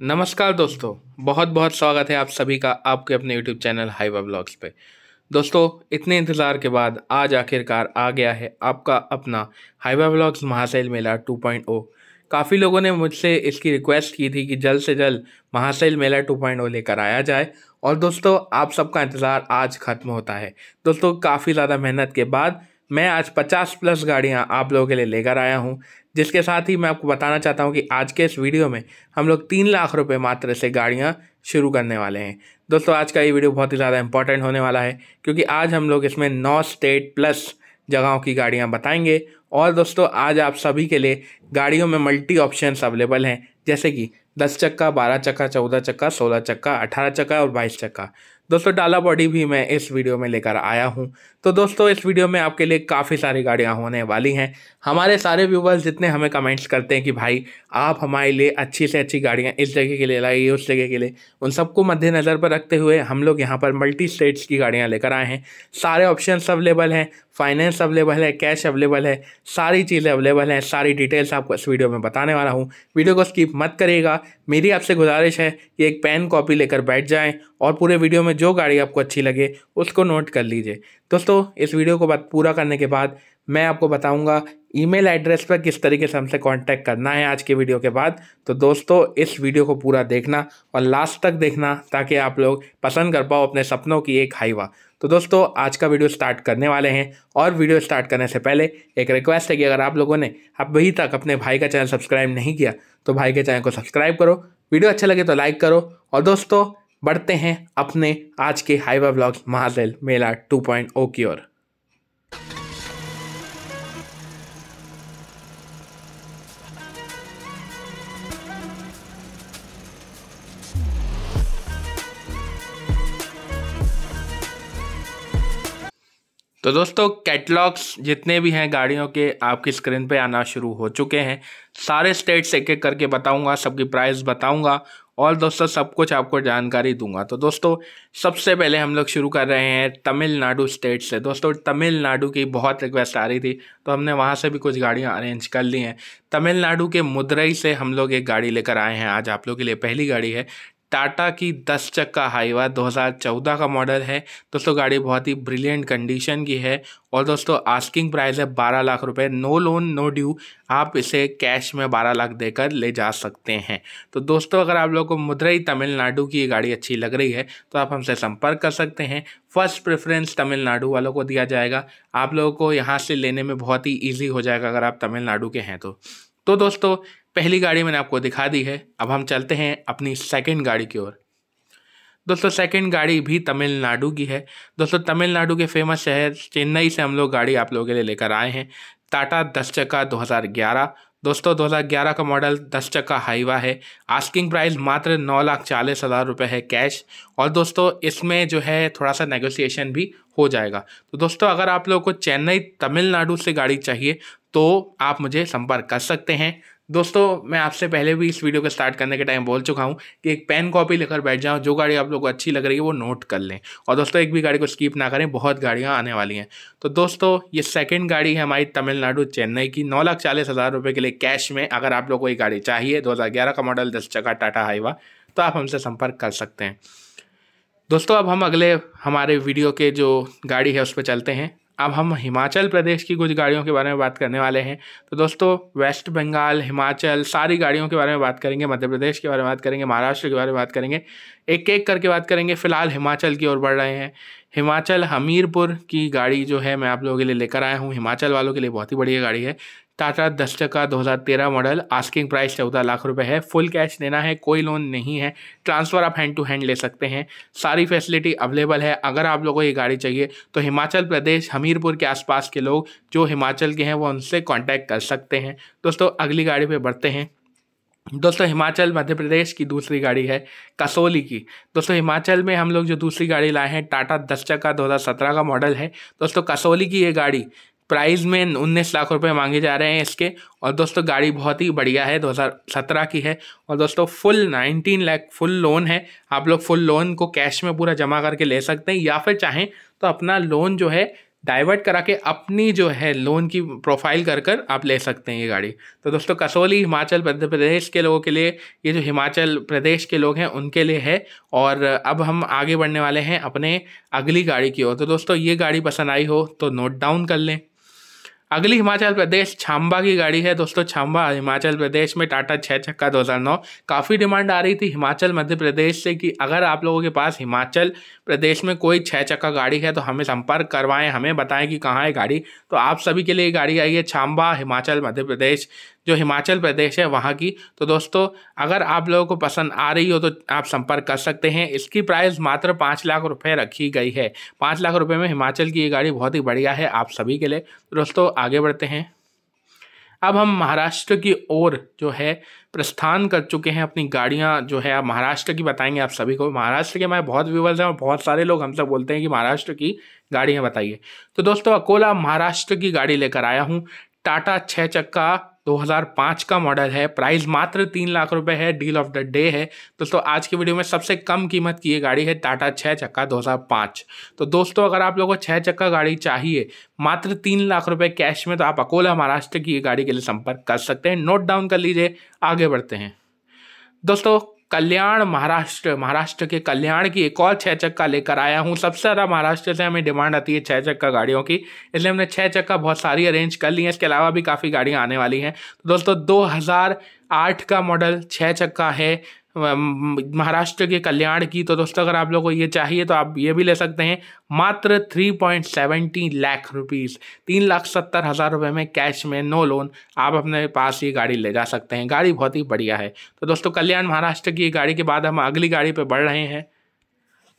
नमस्कार दोस्तों बहुत बहुत स्वागत है आप सभी का आपके अपने यूट्यूब चैनल हाईवा ब्लॉग्स पे। दोस्तों, इतने इंतज़ार के बाद आज आखिरकार आ गया है आपका अपना हाईवा ब्लॉग्स महासेल मेला 2.0 काफ़ी लोगों ने मुझसे इसकी रिक्वेस्ट की थी कि जल्द से जल्द महासेल मेला 2.0 लेकर आया जाए और दोस्तों, आप सबका इंतज़ार आज ख़त्म होता है। दोस्तों, काफ़ी ज़्यादा मेहनत के बाद मैं आज 50 प्लस गाड़ियाँ आप लोगों के लिए लेकर आया हूँ। जिसके साथ ही मैं आपको बताना चाहता हूँ कि आज के इस वीडियो में हम लोग तीन लाख रुपए मात्र से गाड़ियाँ शुरू करने वाले हैं। दोस्तों, आज का ये वीडियो बहुत ही ज़्यादा इंपॉर्टेंट होने वाला है, क्योंकि आज हम लोग इसमें नौ स्टेट प्लस जगहों की गाड़ियाँ बताएँगे। और दोस्तों, आज आप सभी के लिए गाड़ियों में मल्टी ऑप्शन अवेलेबल हैं, जैसे कि दस चक्का, बारह चक्का, चौदह चक्का, सोलह चक्का, अठारह चक्का और बाईस चक्का। दोस्तों, डाला बॉडी भी मैं इस वीडियो में लेकर आया हूँ। तो दोस्तों, इस वीडियो में आपके लिए काफ़ी सारी गाड़ियाँ होने वाली हैं। हमारे सारे व्यूवर्स जितने हमें कमेंट्स करते हैं कि भाई, आप हमारे लिए अच्छी से अच्छी गाड़ियाँ इस जगह के लिए लाइए, उस जगह के लिए, उन सबको मद्देनज़र पर रखते हुए हम लोग यहाँ पर मल्टी स्टेट्स की गाड़ियाँ लेकर आए हैं। सारे ऑप्शन अवेलेबल हैं फाइनेंस अवेलेबल है कैश अवेलेबल है, सारी चीज़ें अवेलेबल हैं, सारी डिटेल्स आपको इस वीडियो में बताने वाला हूँ। वीडियो को स्किप मत करिएगा। मेरी आपसे गुजारिश है कि एक पेन कॉपी लेकर बैठ जाएँ और पूरे वीडियो में जो गाड़ी आपको अच्छी लगे, उसको नोट कर लीजिए। दोस्तों, इस वीडियो को पूरा करने के बाद मैं आपको बताऊँगा ईमेल एड्रेस पर किस तरीके से हमसे कांटेक्ट करना है आज के वीडियो के बाद। तो दोस्तों, इस वीडियो को पूरा देखना और लास्ट तक देखना ताकि आप लोग पसंद कर पाओ अपने सपनों की एक हाईवा तो दोस्तों, आज का वीडियो स्टार्ट करने वाले हैं और वीडियो स्टार्ट करने से पहले एक रिक्वेस्ट है कि अगर आप लोगों ने अभी तक अपने भाई का चैनल सब्सक्राइब नहीं किया तो भाई के चैनल को सब्सक्राइब करो। वीडियो अच्छा लगे तो लाइक करो और दोस्तों बढ़ते हैं अपने आज के हाईवा ब्लॉग्स महादेल मेला टू की ओर। तो दोस्तों कैटलॉग्स जितने भी हैं गाड़ियों के, आपकी स्क्रीन पे आना शुरू हो चुके हैं। सारे स्टेट्स एक एक करके बताऊँगा, सबकी प्राइस बताऊँगा। और दोस्तों, सब कुछ आपको जानकारी दूँगा। तो दोस्तों, सबसे पहले हम लोग शुरू कर रहे हैं तमिलनाडु स्टेट से। दोस्तों, तमिलनाडु की बहुत रिक्वेस्ट आ रही थी तो हमने वहाँ से भी कुछ गाड़ियाँ अरेंज कर ली हैं। तमिलनाडु के मदुरई से हम लोग एक गाड़ी लेकर आए हैं। आज आप लोग के लिए पहली गाड़ी है टाटा की दस चक्का हाईवा 2014 का मॉडल है। दोस्तों, गाड़ी बहुत ही ब्रिलियंट कंडीशन की है और दोस्तों आस्किंग प्राइस है 12 लाख रुपए। नो लोन नो ड्यू आप इसे कैश में 12 लाख देकर ले जा सकते हैं। तो दोस्तों, अगर आप लोगों को मुद्रई तमिलनाडु की ये गाड़ी अच्छी लग रही है तो आप हमसे संपर्क कर सकते हैं। फ़र्स्ट प्रेफरेंस तमिलनाडु वालों को दिया जाएगा। आप लोगों को यहाँ से लेने में बहुत ही ईजी हो जाएगा अगर आप तमिलनाडु के हैं तो। तो दोस्तों पहली गाड़ी मैंने आपको दिखा दी है। अब हम चलते हैं अपनी सेकेंड गाड़ी की ओर। दोस्तों सेकंड गाड़ी भी तमिलनाडु की है। दोस्तों, तमिलनाडु के फ़ेमस शहर चेन्नई से हम लोग गाड़ी आप लोगों के लिए लेकर आए हैं। टाटा दस चक्का 2011 दोस्तों 2011 का मॉडल दस चक्का हाईवा है। आस्किंग प्राइस मात्र नौ लाख चालीस हज़ार रुपये है कैश और दोस्तों, इसमें जो है थोड़ा सा नेगोशिएशन भी हो जाएगा। तो दोस्तों, अगर आप लोगों को चेन्नई तमिलनाडु से गाड़ी चाहिए तो आप मुझे संपर्क कर सकते हैं। दोस्तों, मैं आपसे पहले भी इस वीडियो को स्टार्ट करने के टाइम बोल चुका हूँ कि एक पेन कॉपी लेकर बैठ जाओ। जो गाड़ी आप लोग को अच्छी लग रही है, वो नोट कर लें। और दोस्तों, एक भी गाड़ी को स्कीप ना करें, बहुत गाड़ियाँ आने वाली हैं। तो दोस्तों, ये सेकेंड गाड़ी है हमारी तमिलनाडु चेन्नई की। नौ लाख चालीस हज़ार रुपये के लिए कैश में अगर आप लोग को ये गाड़ी चाहिए, दो हज़ार ग्यारह का मॉडल दस चक्का टाटा हाईवा तो आप हमसे संपर्क कर सकते हैं। दोस्तों, अब हम अगले हमारे वीडियो के जो गाड़ी है, उस पर चलते हैं। अब हम हिमाचल प्रदेश की कुछ गाड़ियों के बारे में बात करने वाले हैं। तो दोस्तों, वेस्ट बंगाल, हिमाचल, सारी गाड़ियों के बारे में बात करेंगे, मध्य प्रदेश के बारे में बात करेंगे, महाराष्ट्र के बारे में बात करेंगे। एक एक करके बात करेंगे, फ़िलहाल हिमाचल की ओर बढ़ रहे हैं। हिमाचल हमीरपुर की गाड़ी जो है मैं आप लोगों के लिए लेकर आया हूँ। हिमाचल वालों के लिए बहुत ही बढ़िया गाड़ी है। टाटा दस टका दो हज़ार तेरह मॉडल आस्किंग प्राइस चौदह लाख रुपए है। फुल कैश देना है, कोई लोन नहीं है। ट्रांसफ़र आप हैंड टू हैंड ले सकते हैं। सारी फैसिलिटी अवेलेबल है। अगर आप लोगों को ये गाड़ी चाहिए तो हिमाचल प्रदेश, हमीरपुर के आसपास के लोग जो हिमाचल के हैं, वो उनसे कॉन्टैक्ट कर सकते हैं। दोस्तों, अगली गाड़ी पर बढ़ते हैं। दोस्तों, हिमाचल मध्य प्रदेश की दूसरी गाड़ी है, कसोली की। दोस्तों, हिमाचल में हम लोग जो दूसरी गाड़ी लाए हैं, टाटा दस चक्का दो का मॉडल है। दोस्तों, कसोली की ये गाड़ी प्राइस में उन्नीस लाख रुपए मांगे जा रहे हैं इसके। और दोस्तों, गाड़ी बहुत ही बढ़िया है 2017 की है। और दोस्तों फुल 19 लाख फुल लोन है। आप लोग फुल लोन को कैश में पूरा जमा करके ले सकते हैं, या फिर चाहें तो अपना लोन जो है डाइवर्ट करा के अपनी जो है लोन की प्रोफ़ाइल कर कर आप ले सकते हैं ये गाड़ी। तो दोस्तों, कसौली, हिमाचल प्रदेश के लोगों के लिए, ये जो हिमाचल प्रदेश के लोग हैं, उनके लिए है। और अब हम आगे बढ़ने वाले हैं अपने अगली गाड़ी की ओर। तो दोस्तों, ये गाड़ी पसंद आई हो तो नोट डाउन कर लें। अगली हिमाचल प्रदेश छाम्बा की गाड़ी है। दोस्तों छाम्बा हिमाचल प्रदेश में टाटा छः चक्का 2009 काफ़ी डिमांड आ रही थी हिमाचल, मध्य प्रदेश से कि अगर आप लोगों के पास हिमाचल प्रदेश में कोई छः चक्का गाड़ी है तो हमें संपर्क करवाएँ, हमें बताएँ कि कहाँ है गाड़ी। तो आप सभी के लिए गाड़ी आई है छांबा, हिमाचल, मध्य प्रदेश। जो हिमाचल प्रदेश है, वहाँ की। तो दोस्तों, अगर आप लोगों को पसंद आ रही हो तो आप संपर्क कर सकते हैं। इसकी प्राइस मात्र पाँच लाख रुपए रखी गई है। पाँच लाख रुपए में हिमाचल की ये गाड़ी बहुत ही बढ़िया है, आप सभी के लिए। तो दोस्तों, आगे बढ़ते हैं। अब हम महाराष्ट्र की ओर जो है, प्रस्थान कर चुके हैं अपनी गाड़ियाँ जो है। आप महाराष्ट्र की बताएँगे आप सभी को। महाराष्ट्र के हमारे बहुत व्यूवर्स हैं और बहुत सारे लोग हमसे बोलते हैं कि महाराष्ट्र की गाड़ियाँ बताइए। तो दोस्तों, अकोला महाराष्ट्र की गाड़ी लेकर आया हूँ। टाटा छः चक्का 2005 का मॉडल है, प्राइस मात्र तीन लाख रुपए है, डील ऑफ़ द डे है। दोस्तों, आज की वीडियो में सबसे कम कीमत की ये गाड़ी है टाटा छः चक्का 2005 तो दोस्तों, अगर आप लोगों को छः चक्का गाड़ी चाहिए, मात्र तीन लाख रुपए कैश में तो आप अकोला महाराष्ट्र की ये गाड़ी के लिए संपर्क कर सकते हैं। नोट डाउन कर लीजिए, आगे बढ़ते हैं। दोस्तों कल्याण महाराष्ट्र महाराष्ट्र के कल्याण की एक और छः चक्का लेकर आया हूँ। सबसे ज़्यादा महाराष्ट्र से हमें डिमांड आती है छः चक्का गाड़ियों की, इसलिए हमने छः चक्का बहुत सारी अरेंज कर ली हैं। इसके अलावा भी काफ़ी गाड़ियाँ आने वाली हैं। तो दोस्तों 2008 का मॉडल छः चक्का है। महाराष्ट्र के कल्याण की। तो दोस्तों, अगर आप लोग को ये चाहिए तो आप ये भी ले सकते हैं। मात्र three point seventy lakh rupees तीन लाख सत्तर हज़ार रुपये में कैश में नो लोन आप अपने पास ये गाड़ी ले जा सकते हैं। गाड़ी बहुत ही बढ़िया है। तो दोस्तों, कल्याण महाराष्ट्र की गाड़ी के बाद हम अगली गाड़ी पर बढ़ रहे हैं।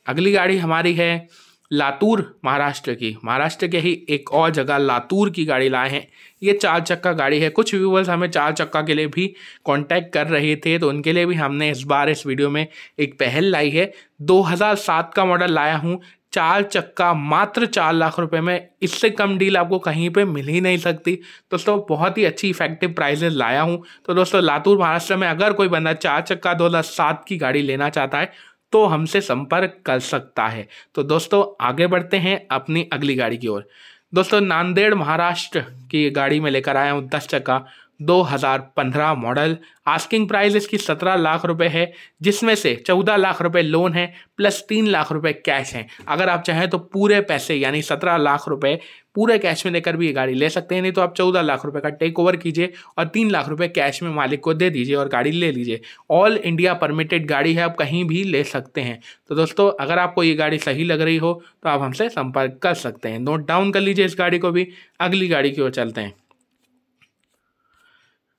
अगली गाड़ी हमारी है लातूर, महाराष्ट्र की। महाराष्ट्र के ही एक और जगह लातूर की गाड़ी लाए हैं। ये चार चक्का गाड़ी है। कुछ व्यूवर्स हमें चार चक्का के लिए भी कांटेक्ट कर रहे थे तो उनके लिए भी हमने इस बार इस वीडियो में एक पहल लाई है। 2007 का मॉडल लाया हूँ। चार चक्का, मात्र चार लाख रुपए में। इससे कम डील आपको कहीं पे मिल ही नहीं सकती। दोस्तों, बहुत ही अच्छी इफ़ेक्टिव प्राइजेस लाया हूँ। तो दोस्तों, लातूर, महाराष्ट्र में अगर कोई बंदा चार चक्का, दो हज़ार सात की गाड़ी लेना चाहता है तो हमसे संपर्क कर सकता है। तो दोस्तों, आगे बढ़ते हैं अपनी अगली गाड़ी की ओर। दोस्तों, नांदेड़ महाराष्ट्र की गाड़ी में लेकर आया हूँ दस चक्का। 2015 मॉडल। आस्किंग प्राइस इसकी 17 लाख रुपए है, जिसमें से 14 लाख रुपए लोन है प्लस तीन लाख रुपए कैश हैं। अगर आप चाहें तो पूरे पैसे, यानी 17 लाख रुपए, पूरे कैश में देकर भी ये गाड़ी ले सकते हैं। नहीं तो आप चौदह लाख रुपए का टेक ओवर कीजिए और तीन लाख रुपए कैश में मालिक को दे दीजिए और गाड़ी ले लीजिए। ऑल इंडिया परमिटेड गाड़ी है, आप कहीं भी ले सकते हैं। तो दोस्तों, अगर आपको ये गाड़ी सही लग रही हो तो आप हमसे संपर्क कर सकते हैं। नोट डाउन कर लीजिए इस गाड़ी को भी। अगली गाड़ी की ओर चलते हैं।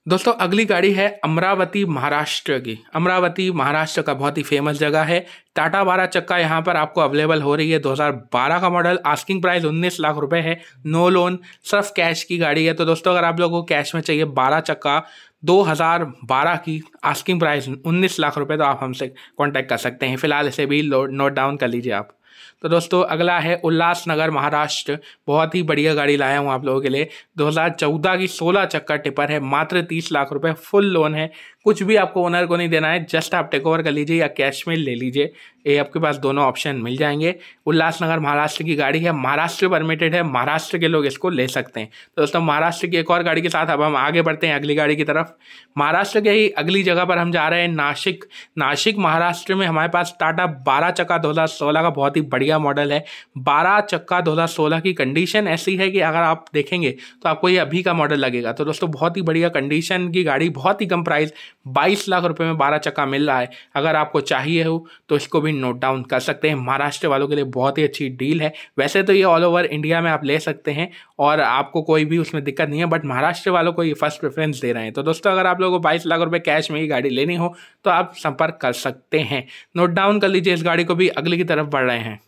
दोस्तों, अगली गाड़ी है अमरावती महाराष्ट्र की। अमरावती महाराष्ट्र का बहुत ही फ़ेमस जगह है। टाटा बारह चक्का यहाँ पर आपको अवेलेबल हो रही है। 2012 का मॉडल आस्किंग प्राइस 19 लाख रुपए है। नो लोन सिर्फ़ कैश की गाड़ी है। तो दोस्तों, अगर आप लोगों को कैश में चाहिए बारह चक्का 2012 की आस्किंग प्राइस 19 लाख रुपए तो आप हमसे कॉन्टैक्ट कर सकते हैं। फ़िलहाल इसे भी नोट डाउन कर लीजिए आप। तो दोस्तों, अगला है उल्लासनगर, महाराष्ट्र। बहुत ही बढ़िया गाड़ी लाया हूँ आप लोगों के लिए। 2014 की 16 चक्कर टिपर है, मात्र 30 लाख रुपए, फुल लोन है। कुछ भी आपको ओनर को नहीं देना है जस्ट आप टेक ओवर कर लीजिए या कैश में ले लीजिए। ये आपके पास दोनों ऑप्शन मिल जाएँगे। उल्लासनगर महाराष्ट्र की गाड़ी है, महाराष्ट्र परमिटेड है, महाराष्ट्र के लोग इसको ले सकते हैं। तो दोस्तों, महाराष्ट्र की एक और गाड़ी के साथ अब हम आगे बढ़ते हैं अगली गाड़ी की तरफ़। महाराष्ट्र के ही अगली जगह पर हम जा रहे हैं नासिक नासिक महाराष्ट्र में हमारे पास टाटा बारह चक्का दो हज़ार सोलह का बहुत ही बढ़िया मॉडल है। बारह चक्का दो हज़ार सोलह की कंडीशन ऐसी है कि अगर आप देखेंगे तो आपको ये अभी का मॉडल लगेगा। तो दोस्तों, बहुत ही बढ़िया कंडीशन की गाड़ी, बहुत ही कम प्राइस बाईस लाख रुपए में बारह चक्का मिल रहा है। अगर आपको चाहिए हो तो इसको भी नोट डाउन कर सकते हैं। महाराष्ट्र वालों के लिए बहुत ही अच्छी डील है। वैसे तो ये ऑल ओवर इंडिया में आप ले सकते हैं और आपको कोई भी उसमें दिक्कत नहीं है बट महाराष्ट्र वालों को ये फ़र्स्ट प्रेफरेंस दे रहे हैं। तो दोस्तों, अगर आप लोगों को बाईस लाख रुपये कैश में ही गाड़ी लेनी हो तो आप संपर्क कर सकते हैं। नोट डाउन कर लीजिए, इस गाड़ी को भी अगली की तरफ़ बढ़ रहे हैं।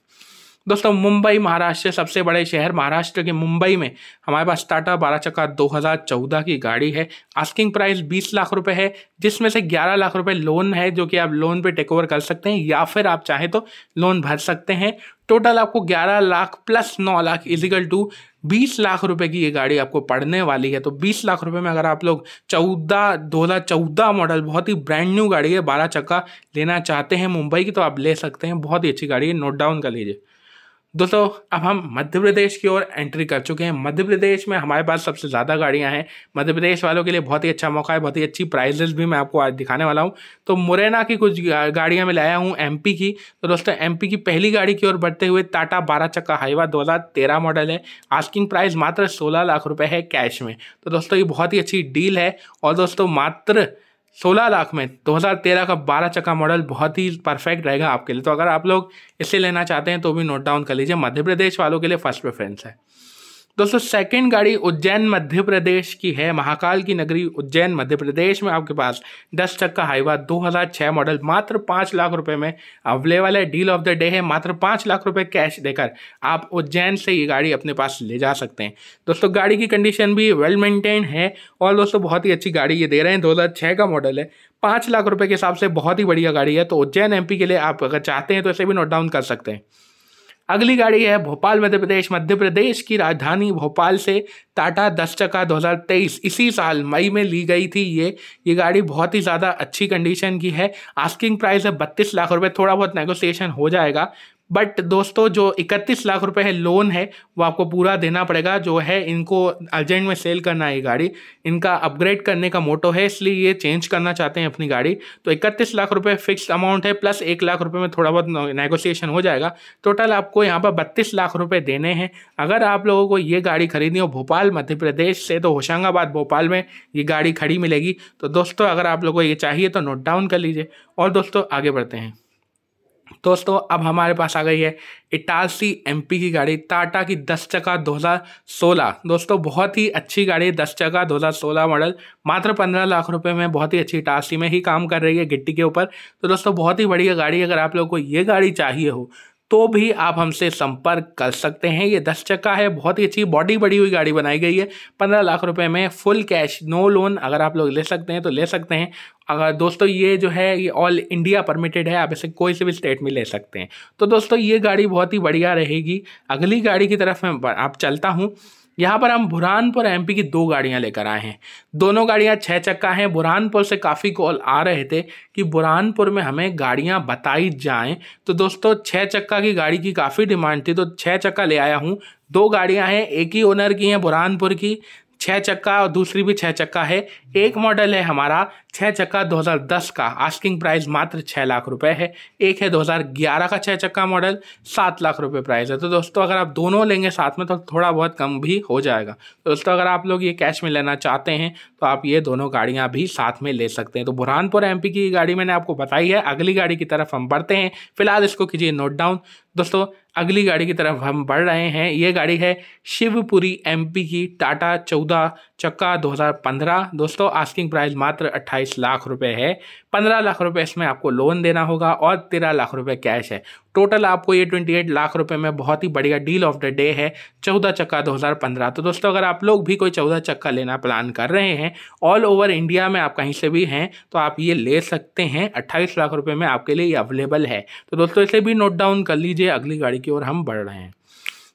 दोस्तों, मुंबई महाराष्ट्र सबसे बड़े शहर महाराष्ट्र के मुंबई में हमारे पास टाटा बारह चक्का 2014 की गाड़ी है। आस्किंग प्राइस 20 लाख रुपए है, जिसमें से 11 लाख रुपए लोन है, जो कि आप लोन पे टेक ओवर कर सकते हैं, या फिर आप चाहें तो लोन भर सकते हैं। टोटल आपको 11 lakh plus 9 lakh equal to 20 lakh रुपए की ये गाड़ी आपको पड़ने वाली है। तो 20 लाख रुपए में अगर आप लोग चौदह, दो हज़ार चौदह मॉडल बहुत ही ब्रांड न्यू गाड़ी है, बारह चक्का लेना चाहते हैं मुंबई की तो आप ले सकते हैं। बहुत ही अच्छी गाड़ी है नोट डाउन कर लीजिए। दोस्तों, अब हम मध्य प्रदेश की ओर एंट्री कर चुके हैं। मध्य प्रदेश में हमारे पास सबसे ज़्यादा गाड़ियाँ हैं। मध्य प्रदेश वालों के लिए बहुत ही अच्छा मौका है, बहुत ही अच्छी प्राइजेस भी मैं आपको आज दिखाने वाला हूँ। तो मुरैना की कुछ गाड़ियाँ मैं लाया हूँ एमपी की। तो दोस्तों एमपी की पहली गाड़ी की ओर बढ़ते हुए टाटा बारह चक्का हाईवा दो मॉडल है। आस्किंग प्राइस मात्र सोलह लाख रुपये है कैश में। तो दोस्तों, ये बहुत ही अच्छी डील है। और दोस्तों, मात्र सोलह लाख में 2013 का बारह चक्का मॉडल बहुत ही परफेक्ट रहेगा आपके लिए। तो अगर आप लोग इसे लेना चाहते हैं तो भी नोट डाउन कर लीजिए। मध्य प्रदेश वालों के लिए फ़र्स्ट प्रेफरेंस है। दोस्तों सेकंड गाड़ी उज्जैन, मध्य प्रदेश की है। महाकाल की नगरी उज्जैन, मध्य प्रदेश में आपके पास दस चक्का हाईवा 2006 मॉडल मात्र पाँच लाख रुपए में अवेलेबल है। डील ऑफ़ द डे है, मात्र पाँच लाख रुपए कैश देकर आप उज्जैन से ये गाड़ी अपने पास ले जा सकते हैं। दोस्तों, गाड़ी की कंडीशन भी वेल मेंटेन है और दोस्तों, बहुत ही अच्छी गाड़ी ये दे रहे हैं। दो हज़ार छः का मॉडल है। पाँच लाख रुपये के हिसाब से बहुत ही बढ़िया गाड़ी है। तो उज्जैन एमपी के लिए आप अगर चाहते हैं तो इसे भी नोट डाउन कर सकते हैं। अगली गाड़ी है भोपाल, मध्य प्रदेश। मध्य प्रदेश की राजधानी भोपाल से टाटा दस चक्का दो हज़ार तेईस। इसी साल मई में ली गई थी ये। ये गाड़ी बहुत ही ज़्यादा अच्छी कंडीशन की है। आस्किंग प्राइस है बत्तीस लाख रुपए। थोड़ा बहुत नेगोशिएशन हो जाएगा। बट दोस्तों, जो इकतीस लाख रुपए है लोन है, वो आपको पूरा देना पड़ेगा। जो है, इनको अर्जेंट में सेल करना है ये गाड़ी। इनका अपग्रेड करने का मोटो है, इसलिए ये चेंज करना चाहते हैं अपनी गाड़ी। तो इकतीस लाख रुपए फिक्स अमाउंट है प्लस एक लाख रुपए में थोड़ा बहुत नेगोशिएशन हो जाएगा। टोटल आपको यहाँ पर बत्तीस लाख रुपये देने हैं। अगर आप लोगों को ये गाड़ी खरीदनी हो भोपाल, मध्य प्रदेश से तो होशंगाबाद, भोपाल में ये गाड़ी खड़ी मिलेगी। तो दोस्तों, अगर आप लोगों को ये चाहिए तो नोट डाउन कर लीजिए। और दोस्तों, आगे बढ़ते हैं। दोस्तों, अब हमारे पास आ गई है इटारसी एमपी की गाड़ी, टाटा की दस चक्का 2016 दोस्तों, बहुत ही अच्छी गाड़ी है दस चक्का 2016 मॉडल, मात्र पंद्रह लाख रुपए में बहुत ही अच्छी इटारसी में ही काम कर रही है गिट्टी के ऊपर। तो दोस्तों, बहुत ही बढ़िया गाड़ी अगर आप लोग को ये गाड़ी चाहिए हो तो भी आप हमसे संपर्क कर सकते हैं। ये दस चक्का है, बहुत ही अच्छी बॉडी बड़ी हुई गाड़ी बनाई गई है। पंद्रह लाख रुपए में फुल कैश नो लोन अगर आप लोग ले सकते हैं तो ले सकते हैं। अगर दोस्तों ये जो है, ये ऑल इंडिया परमिटेड है, आप इसे कोई से भी स्टेट में ले सकते हैं। तो दोस्तों ये गाड़ी बहुत ही बढ़िया रहेगी। अगली गाड़ी की तरफ़ मैं आप चलता हूँ। यहाँ पर हम बुरहानपुर एमपी की दो गाड़ियाँ लेकर आए हैं। दोनों गाड़ियाँ छः चक्का हैं। बुरहानपुर से काफ़ी कॉल आ रहे थे कि बुरहानपुर में हमें गाड़ियाँ बताई जाएँ। तो दोस्तों छः चक्का की गाड़ी की काफ़ी डिमांड थी तो छः चक्का ले आया हूँ। दो गाड़ियाँ हैं, एक ही ओनर की हैं बुरहानपुर की छः चक्का और दूसरी भी छः चक्का है। एक मॉडल है हमारा छः चक्का 2010 का आस्किंग प्राइस मात्र छः लाख रुपए है। एक है 2011 का छः चक्का मॉडल सात लाख रुपए प्राइस है। तो दोस्तों, अगर आप दोनों लेंगे साथ में तो थोड़ा बहुत कम भी हो जाएगा। तो दोस्तों, अगर आप लोग ये कैश में लेना चाहते हैं तो आप ये दोनों गाड़ियाँ भी साथ में ले सकते हैं। तो बुरहानपुर एमपी की गाड़ी मैंने आपको बताई है। अगली गाड़ी की तरफ़ हम बढ़ते हैं। फ़िलहाल इसको कीजिए नोट डाउन दोस्तों, अगली गाड़ी की तरफ़ हम बढ़ रहे हैं। ये गाड़ी है शिवपुरी एमपी की टाटा चौदह चक्का 2015 दोस्तों आस्किंग प्राइस मात्र 28 लाख रुपए है। 15 लाख रुपए इसमें आपको लोन देना होगा और 13 लाख रुपए कैश है। टोटल आपको ये 28 लाख रुपए में बहुत ही बढ़िया डील ऑफ़ द डे है, चौदह चक्का 2015 तो दोस्तों, अगर आप लोग भी कोई चौदह चक्का लेना प्लान कर रहे हैं ऑल ओवर इंडिया में आप कहीं से भी हैं तो आप ये ले सकते हैं। अट्ठाईस लाख रुपये में आपके लिए अवेलेबल है। तो दोस्तों, इसे भी नोट डाउन कर लीजिए। अगली गाड़ी की ओर हम बढ़ रहे हैं।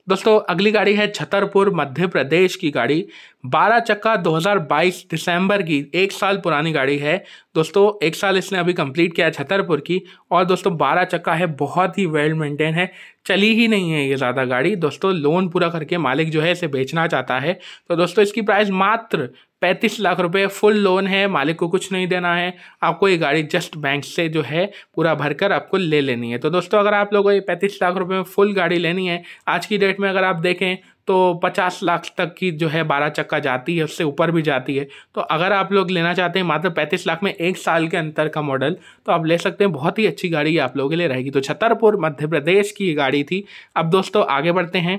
दोस्तों, अगली गाड़ी है छतरपुर मध्य प्रदेश की गाड़ी। 12 चक्का 2022 दिसंबर की एक साल पुरानी गाड़ी है। दोस्तों, एक साल इसने अभी कंप्लीट किया है छतरपुर की। और दोस्तों 12 चक्का है, बहुत ही वेल मेंटेन है। चली ही नहीं है ये ज़्यादा गाड़ी। दोस्तों लोन पूरा करके मालिक जो है इसे बेचना चाहता है। तो दोस्तों, इसकी प्राइस मात्र पैंतीस लाख रुपए फुल लोन है। मालिक को कुछ नहीं देना है। आपको ये गाड़ी जस्ट बैंक से जो है पूरा भरकर आपको ले लेनी है। तो दोस्तों, अगर आप लोगों को ये पैंतीस लाख रुपए में फुल गाड़ी लेनी है, आज की डेट में अगर आप देखें तो पचास लाख तक की जो है बारह चक्का जाती है, उससे ऊपर भी जाती है। तो अगर आप लोग लेना चाहते हैं मात्र पैंतीस लाख में एक साल के अंतर का मॉडल तो आप ले सकते हैं। बहुत ही अच्छी गाड़ी आप लोगों के लिए रहेगी। तो छतरपुर मध्य प्रदेश की गाड़ी थी। अब दोस्तों आगे बढ़ते हैं।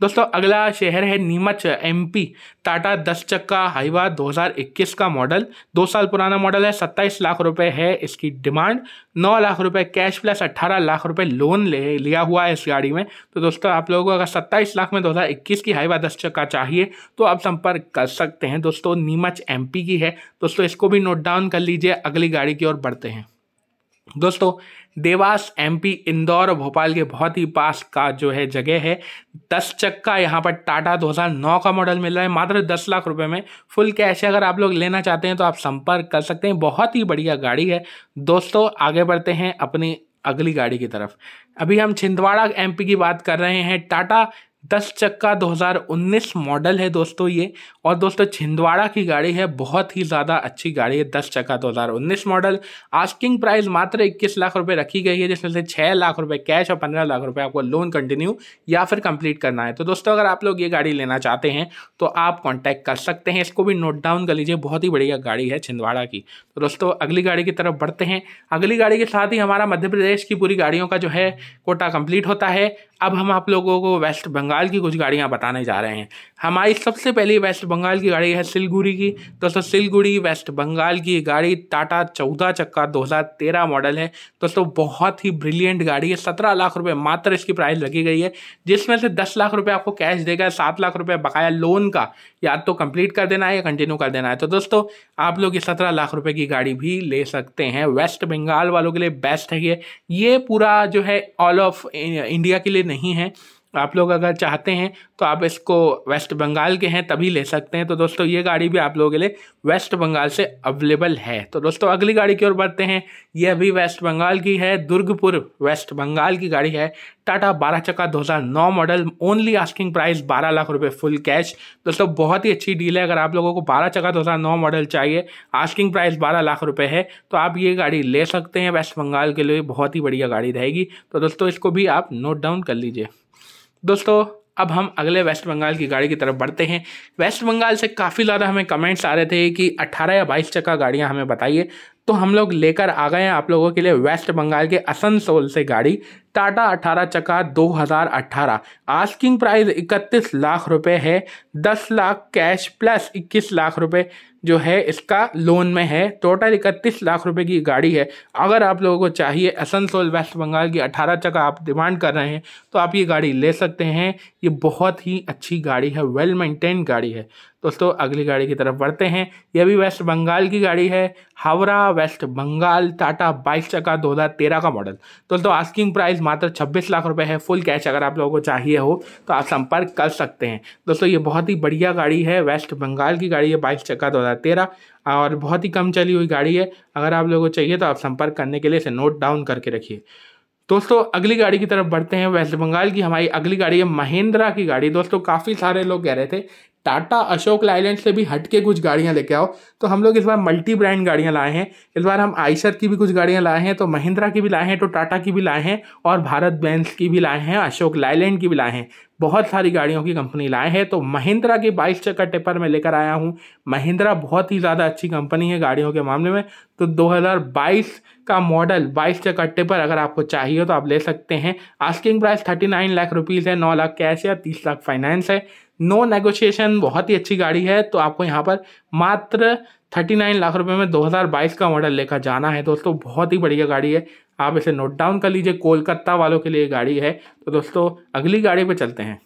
दोस्तों, अगला शहर है नीमच एमपी टाटा दस चक्का हाईवा 2021 का मॉडल। दो साल पुराना मॉडल है, सत्ताईस लाख रुपए है इसकी डिमांड। नौ लाख रुपए कैश प्लस अट्ठारह लाख रुपए लोन ले, लिया हुआ है इस गाड़ी में। तो दोस्तों, आप लोगों को अगर सत्ताईस लाख में 2021 की हाईवा दस चक्का चाहिए तो आप संपर्क कर सकते हैं। दोस्तों, नीमच एमपी की है। दोस्तों, इसको भी नोट डाउन कर लीजिए। अगली गाड़ी की ओर बढ़ते हैं। दोस्तों, देवास एमपी इंदौर और भोपाल के बहुत ही पास का जो है जगह है। दस चक्का यहाँ पर टाटा 2009 का मॉडल मिल रहा है। मात्र दस लाख रुपए में फुल कैश अगर आप लोग लेना चाहते हैं तो आप संपर्क कर सकते हैं। बहुत ही बढ़िया गाड़ी है। दोस्तों, आगे बढ़ते हैं अपनी अगली गाड़ी की तरफ़। अभी हम छिंदवाड़ा एमपी की बात कर रहे हैं। टाटा दस चक्का 2019 मॉडल है दोस्तों ये। और दोस्तों छिंदवाड़ा की गाड़ी है, बहुत ही ज़्यादा अच्छी गाड़ी है, दस चक्का 2019 मॉडल। आस्किंग प्राइस मात्र 21 लाख रुपए रखी गई है, जिसमें से 6 लाख रुपए कैश और 15 लाख रुपए आपको लोन कंटिन्यू या फिर कंप्लीट करना है। तो दोस्तों अगर आप लोग ये गाड़ी लेना चाहते हैं तो आप कॉन्टैक्ट कर सकते हैं। इसको भी नोट डाउन कर लीजिए, बहुत ही बढ़िया गाड़ी है छिंदवाड़ा की। तो दोस्तों अगली गाड़ी की तरफ़ बढ़ते हैं। अगली गाड़ी के साथ ही हमारा मध्य प्रदेश की पूरी गाड़ियों का जो है कोटा कंप्लीट होता है। अब हम आप लोगों को वेस्ट बंगाल की कुछ गाड़ियाँ बताने जा रहे हैं। हमारी सबसे पहली वेस्ट बंगाल की गाड़ी है सिलगुड़ी की। दोस्तों सिलगुड़ी वेस्ट बंगाल की गाड़ी टाटा चौदह चक्का 2013 मॉडल है। दोस्तों बहुत ही ब्रिलियंट गाड़ी है। सत्रह लाख रुपए मात्र इसकी प्राइस लगी गई है। जिसमें से दस लाख रुपये आपको कैश देगा, सात लाख रुपये बकाया लोन का या तो कंप्लीट कर देना है या कंटिन्यू कर देना है। तो दोस्तों, आप लोग ये सत्रह लाख रुपये की गाड़ी भी ले सकते हैं। वेस्ट बंगाल वालों के लिए बेस्ट है ये। ये पूरा जो है ऑल ऑफ़ इंडिया के लिए नहीं है। आप लोग अगर चाहते हैं तो आप इसको वेस्ट बंगाल के हैं तभी ले सकते हैं। तो दोस्तों, ये गाड़ी भी आप लोगों के लिए वेस्ट बंगाल से अवेलेबल है। तो दोस्तों, अगली गाड़ी की ओर बढ़ते हैं। ये अभी वेस्ट बंगाल की है। दुर्गपुर वेस्ट बंगाल की गाड़ी है। टाटा बारह चक्का 2009 model only asking price 12 lakh रुपए फुल कैश दोस्तों, बहुत ही अच्छी डील है। अगर आप लोगों को बारह चक्का 2009 मॉडल चाहिए आस्किंग प्राइस 12 लाख रुपए है तो आप ये गाड़ी ले सकते हैं। वेस्ट बंगाल के लिए बहुत ही बढ़िया गाड़ी रहेगी। तो दोस्तों, इसको भी आप नोट डाउन कर लीजिए। दोस्तों, अब हम अगले वेस्ट बंगाल की गाड़ी की तरफ़ बढ़ते हैं। वेस्ट बंगाल से काफ़ी ज़्यादा हमें कमेंट्स आ रहे थे कि 18 या 22 चक्का गाड़ियाँ हमें बताइए। तो हम लोग लेकर आ गए हैं आप लोगों के लिए वेस्ट बंगाल के असनसोल से गाड़ी, टाटा अठारह चक्का 2018 आस्किंग प्राइस 31 लाख रुपए है 10 लाख कैश प्लस 21 लाख रुपए जो है इसका लोन में है। टोटल इकतीस लाख रुपए की गाड़ी है। अगर आप लोगों को चाहिए असनसोल, वेस्ट बंगाल की अठारह चक्का आप डिमांड कर रहे हैं तो आप ये गाड़ी ले सकते हैं। ये बहुत ही अच्छी गाड़ी है वेल मेंटेन गाड़ी है। दोस्तों, अगली गाड़ी की तरफ़ बढ़ते हैं। यह भी वेस्ट बंगाल की गाड़ी है। हावड़ा, वेस्ट बंगाल, टाटा बाईस चक्का दो हज़ार तेरह का मॉडल। दोस्तों आस्किंग प्राइस मात्र 26 लाख रुपए है फुल कैश अगर आप लोगों को चाहिए हो तो आप संपर्क कर सकते हैं। दोस्तों, ये बहुत ही बढ़िया गाड़ी है, वेस्ट बंगाल की गाड़ी है बाईस चक्का दो हज़ार तेरह, और बहुत ही कम चली हुई गाड़ी है। अगर आप लोगों को चाहिए तो आप संपर्क करने के लिए इसे नोट डाउन करके रखिए। दोस्तों, अगली गाड़ी की तरफ़ बढ़ते हैं, वेस्ट बंगाल की। हमारी अगली गाड़ी है महिंद्रा की गाड़ी। दोस्तों, काफ़ी सारे लोग कह रहे थे टाटा अशोक लाइलैंड से भी हट के कुछ गाड़ियाँ लेके आओ। तो हम लोग इस बार मल्टी ब्रांड गाड़ियाँ लाए हैं। इस बार हम आइसर की भी कुछ गाड़ियाँ लाए हैं तो महिंद्रा की भी लाए हैं तो टाटा की भी लाए हैं, और भारत बेंस की भी लाए हैं, अशोक लाइलैंड की भी लाए हैं। बहुत सारी गाड़ियों की कंपनी लाए हैं। तो महिंद्रा की बाईस चक्कर टिपर में लेकर आया हूँ। महिंद्रा बहुत ही ज़्यादा अच्छी कंपनी है गाड़ियों के मामले में। तो 2022 का मॉडल बाईस चक्कर टिपर अगर आपको चाहिए तो आप ले सकते हैं। आस्किंग प्राइस 39 लाख रुपीज़ है 9 लाख कैश या 30 लाख फाइनेंस है। नो नेगोशिएशन बहुत ही अच्छी गाड़ी है तो आपको यहाँ पर मात्र थर्टी नाइन लाख रुपए में 2022 का मॉडल लेकर जाना है। दोस्तों, बहुत ही बढ़िया गाड़ी है। आप इसे नोट डाउन कर लीजिए, कोलकाता वालों के लिए गाड़ी है। तो दोस्तों, अगली गाड़ी पे चलते हैं।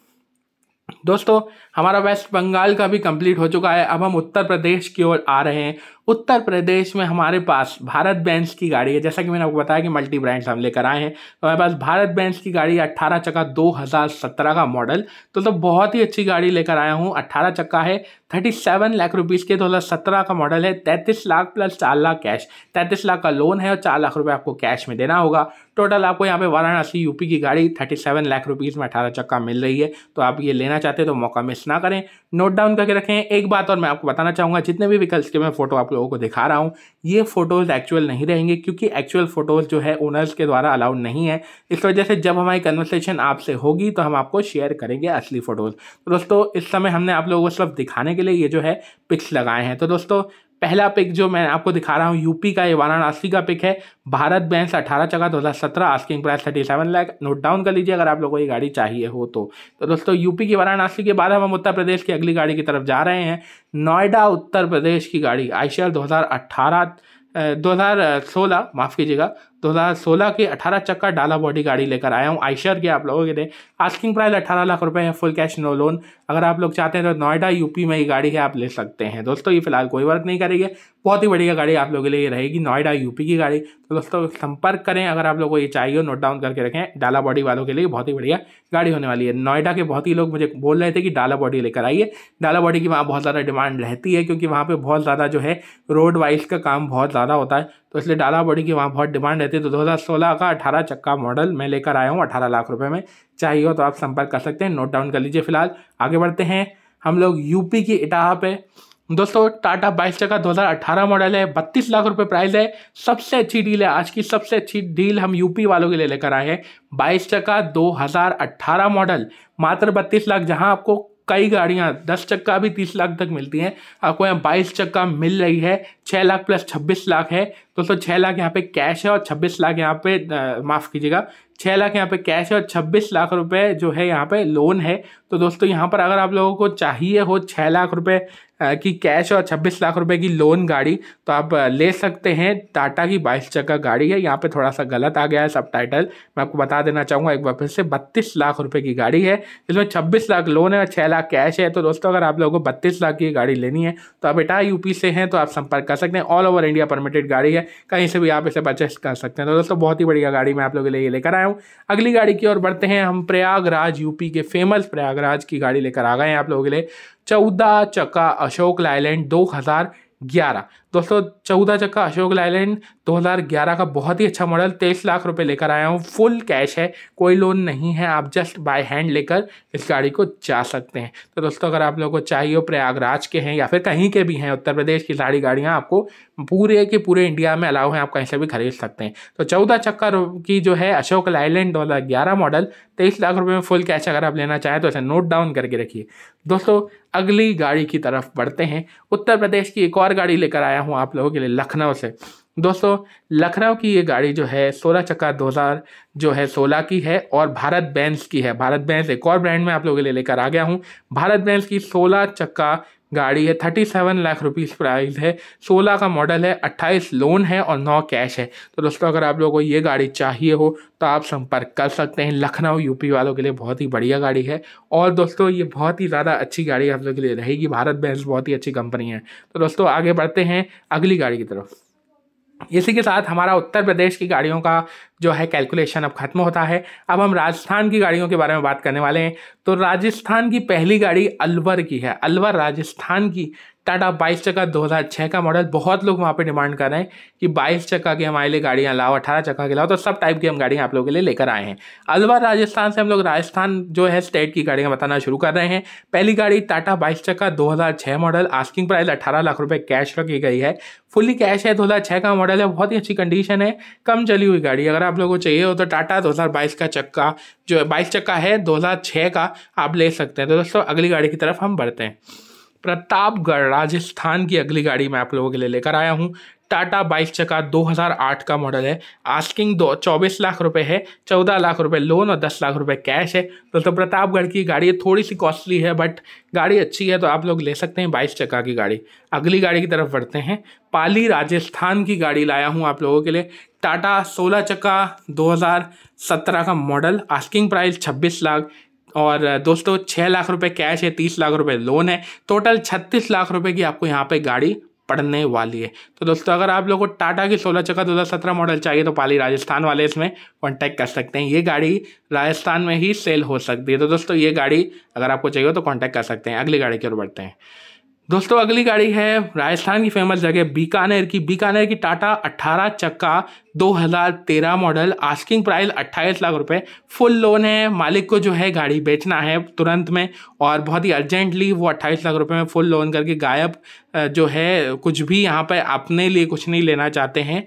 दोस्तों, हमारा वेस्ट बंगाल का भी कंप्लीट हो चुका है। अब हम उत्तर प्रदेश की ओर आ रहे हैं। उत्तर प्रदेश में हमारे पास भारत बेंस की गाड़ी है। जैसा कि मैंने आपको बताया कि मल्टी ब्रांड्स हम लेकर आए हैं। तो हमारे पास भारत बेंस की गाड़ी अट्ठारह चक्का 2017 का मॉडल तो तो बहुत ही अच्छी गाड़ी लेकर आया हूँ। अट्ठारह चक्का है थर्टी सेवन लाख रुपीज़ के दो हज़ार सत्रह का मॉडल है। तैंतीस लाख प्लस चार लाख कैश तैंतीस लाख का लोन है और चार लाख रुपये आपको कैश में देना होगा। टोटल आपको यहाँ पे वाराणसी यूपी की गाड़ी थर्टी सेवन लाख रुपीज़ में अठारह चक्का मिल रही है। तो आप ये लेना चाहते हैं तो मौका मिस ना करें। नोट डाउन करके रखें। एक बात और मैं आपको बताना चाहूँगा। जितने भी विकल्प के मैं फ़ोटो लोगों को दिखा रहा हूँ। ये फ़ोटोज़ एक्चुअल नहीं रहेंगे क्योंकि एक्चुअल फ़ोटोज़ जो है ओनर्स के द्वारा अलाउड नहीं है। इस वजह से जब हमारी कन्वर्सेशन आपसे होगी तो हम आपको शेयर करेंगे असली फ़ोटोज़ तो दोस्तों, इस समय हमने आप लोगों को सिर्फ़ दिखाने के लिए ये जो है पिक्स लगाए हैं। तो दोस्तों पहला पिक जो मैं आपको दिखा रहा हूँ यूपी का ये वाराणसी का पिक है। भारत बैंस अठारह जगह, दो हज़ार सत्रह asking price thirty seven lakh note down कर लीजिए, अगर आप लोगों को ये गाड़ी चाहिए हो तो। तो दोस्तों यूपी की वाराणसी के बाद हम उत्तर प्रदेश की अगली गाड़ी की तरफ़ जा रहे हैं। नोएडा, उत्तर प्रदेश की गाड़ी आयशर दो हज़ार अट्ठारह दो हज़ार सोलह, माफ़ कीजिएगा 2016 के 18 चक्का डाला बॉडी गाड़ी लेकर आया हूँ। आइशर के आप लोगों के लिए। आस्किंग प्राइस 18 लाख रुपए है फुल कैश नो लोन अगर आप लोग चाहते हैं तो नोएडा, यूपी में ये गाड़ी है, आप ले सकते हैं। दोस्तों, ये फ़िलहाल कोई वर्क नहीं करेगी। बहुत ही बढ़िया गाड़ी आप लोगों के लिए रहेगी, नोएडा, यूपी की गाड़ी। तो दोस्तों, संपर्क करें, अगर आप लोगों को ये चाहिए नोट डाउन करके रखें। डाला बॉडी वालों के लिए बहुत ही बढ़िया गाड़ी होने वाली है। नोएडा के बहुत ही लोग मुझे बोल रहे थे कि डाला बॉडी लेकर आइए। डाला बॉडी की वहाँ बहुत ज़्यादा डिमांड रहती है, क्योंकि वहाँ पर बहुत ज़्यादा जो है रोड वाइज का काम बहुत ज़्यादा होता है। तो इसलिए डाला बॉडी की वहाँ बहुत डिमांड रहती है। तो 2016 का 18 चक्का मॉडल मैं लेकर आया हूँ 18 लाख रुपए में। चाहिए हो तो आप संपर्क कर सकते हैं, नोट डाउन कर लीजिए फ़िलहाल। आगे बढ़ते हैं, हम लोग यूपी की इटाहा पे। दोस्तों, टाटा बाईस चक्का 2018 मॉडल है, बत्तीस लाख रुपए प्राइस है। सबसे अच्छी डील है, आज की सबसे अच्छी डील हम यूपी वालों के लिए लेकर आए हैं। बाईस चक्का 2018 मॉडल, मात्र बत्तीस लाख, जहाँ आपको कई गाड़ियाँ, दस चक्का भी तीस लाख तक मिलती हैं। आपको यहाँ बाईस चक्का मिल रही है छः लाख प्लस छब्बीस लाख है। दोस्तों छः लाख यहाँ पे कैश है और छब्बीस लाख यहाँ पे माफ़ कीजिएगा छः लाख यहाँ पे कैश है और छब्बीस लाख रुपए जो है यहाँ पे लोन है। तो दोस्तों, यहाँ पर अगर आप लोगों को चाहिए हो छः लाख रुपए की कैश और छब्बीस लाख रुपए की लोन गाड़ी। तो आप ले सकते हैं। टाटा की बाईस चक्का गाड़ी है। यहाँ पे थोड़ा सा गलत आ गया है सब टाइटल मैं आपको बता देना चाहूँगा, एक बार फिर से बत्तीस लाख रुपए की गाड़ी है। जिसमें छब्बीस लाख लोन है और छः लाख कैश है। तो दोस्तों, अगर आप लोगों को बत्तीस लाख की गाड़ी लेनी है तो आप बेटा यूपी से हैं तो आप संपर्क कर सकते हैं। ऑल ओवर इंडिया परमिटेड गाड़ी है। कहीं से भी आप इसे परचेस कर सकते हैं। तो दोस्तों, बहुत ही बढ़िया गाड़ी मैं आप लोगों के लिए लेकर आया हूँ। अगली गाड़ी की ओर बढ़ते हैं। हम प्रयागराज यूपी के फ़ेमस प्रयागराज की गाड़ी लेकर आ गए हैं आप लोगों के लिए। चौदह चक्का अशोक लाइलैंड दो हज़ार ग्यारह। दोस्तों, चौदह चक्का अशोक लाइलैंड 2011 का बहुत ही अच्छा मॉडल तेईस लाख रुपए लेकर आया हूँ। फुल कैश है, कोई लोन नहीं है, आप जस्ट बाय हैंड लेकर इस गाड़ी को जा सकते हैं। तो दोस्तों, अगर आप लोगों को चाहिए प्रयागराज के हैं या फिर कहीं के भी हैं, उत्तर प्रदेश की सारी गाड़ियाँ आपको पूरे के पूरे इंडिया में अलाउ हैं, आप कहीं से भी खरीद सकते हैं। तो चौदह चक्का की जो है अशोक लाइलैंड दो हज़ार ग्यारह मॉडल तेईस लाख रुपये में फुल कैश अगर आप लेना चाहें तो इसे नोट डाउन करके रखिए। दोस्तों, अगली गाड़ी की तरफ़ बढ़ते हैं। उत्तर प्रदेश की एक और गाड़ी लेकर आया हूँ आप लोगों के लिए, लखनऊ से। दोस्तों, लखनऊ की ये गाड़ी जो है, सोलह चक्का 2000 जो है, सोलह की है और भारत बैंस की है। भारत बैंस एक और ब्रांड में आप लोगों के लिए लेकर आ गया हूँ। भारत बैंस की सोलह चक्का गाड़ी है thirty seven lakh rupees price है, सोलह का मॉडल है, अट्ठाईस लोन है और नौ कैश है। तो दोस्तों, अगर आप लोगों को ये गाड़ी चाहिए हो तो आप संपर्क कर सकते हैं। लखनऊ यूपी वालों के लिए बहुत ही बढ़िया गाड़ी है। और दोस्तों, ये बहुत ही ज़्यादा अच्छी गाड़ी आप लोगों के लिए रहेगी। भारत बैंस बहुत ही अच्छी कंपनी है। तो दोस्तों, आगे बढ़ते हैं अगली गाड़ी की तरफ़। इसी के साथ हमारा उत्तर प्रदेश की गाड़ियों का जो है कैलकुलेशन अब खत्म होता है। अब हम राजस्थान की गाड़ियों के बारे में बात करने वाले हैं। तो राजस्थान की पहली गाड़ी अलवर की है। अलवर राजस्थान की टाटा बाईस चक्का 2006 का मॉडल। बहुत लोग वहाँ पे डिमांड कर रहे हैं कि बाईस चक्का की हमारे लिए गाड़ियाँ लाओ, अठारह चक्का के लाओ तो सब टाइप की हम गाड़ियाँ आप लोगों के लिए लेकर आए हैं। अलवर, राजस्थान से हम लोग राजस्थान जो है स्टेट की गाड़ियाँ बताना शुरू कर रहे हैं। पहली गाड़ी टाटा बाईस चक्का दो मॉडल आस्किंग प्राइस अठारह लाख रुपये कैश रखी गई है। फुली कैश है, दो का मॉडल है, बहुत ही अच्छी कंडीशन है। कम चली हुई गाड़ी, अगर आप लोगों को चाहिए हो तो टाटा दो का चक्का, जो है बाईस चक्का है दो का, आप ले सकते हैं। तो दोस्तों, अगली गाड़ी की तरफ़ हम बढ़ते हैं। प्रतापगढ़ राजस्थान की अगली गाड़ी मैं आप लोगों के लिए लेकर आया हूँ। टाटा बाईस चक्का 2008 का मॉडल है। आस्किंग दो चौबीस लाख रुपए है चौदह लाख रुपए लोन और दस लाख रुपए कैश है। तो, तो प्रतापगढ़ की गाड़ी थोड़ी सी कॉस्टली है बट गाड़ी अच्छी है तो आप लोग ले सकते हैं बाईस चक्का की गाड़ी। अगली गाड़ी की तरफ़ बढ़ते हैं। पाली राजस्थान की गाड़ी लाया हूँ आप लोगों के लिए। टाटा सोलह चक्का दो हज़ार सत्रह का मॉडल आस्किंग प्राइस छब्बीस लाख और दोस्तों छः लाख रुपए कैश है, तीस लाख रुपए लोन है। टोटल छत्तीस लाख रुपए की आपको यहाँ पे गाड़ी पड़ने वाली है। तो दोस्तों, अगर आप लोगों को टाटा की सोलह चक्का दो हज़ार सत्रह मॉडल चाहिए तो पाली राजस्थान वाले इसमें कॉन्टैक्ट कर सकते हैं। ये गाड़ी राजस्थान में ही सेल हो सकती है। तो दोस्तों, ये गाड़ी अगर आपको चाहिए तो कॉन्टैक्ट कर सकते हैं। अगली गाड़ी की ओर बढ़ते हैं। दोस्तों, अगली गाड़ी है राजस्थान की फ़ेमस जगह बीकानेर की। बीकानेर की टाटा 18 चक्का 2013 मॉडल आस्किंग प्राइस 28 लाख रुपए। फुल लोन है, मालिक को जो है गाड़ी बेचना है तुरंत में और बहुत ही अर्जेंटली वो 28 लाख रुपए में फुल लोन करके गायब जो है, कुछ भी यहाँ पर अपने लिए कुछ नहीं लेना चाहते हैं।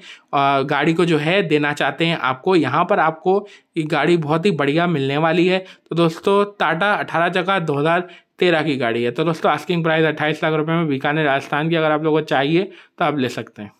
गाड़ी को जो है देना चाहते हैं आपको। यहाँ पर आपको ये गाड़ी बहुत ही बढ़िया मिलने वाली है। तो दोस्तों, टाटा अठारह चक्का दो तेरह की गाड़ी है। तो दोस्तों आस्किंग प्राइस अट्ठाईस लाख रुपये में बीकानेर राजस्थान की अगर आप लोगों को चाहिए तो आप ले सकते हैं।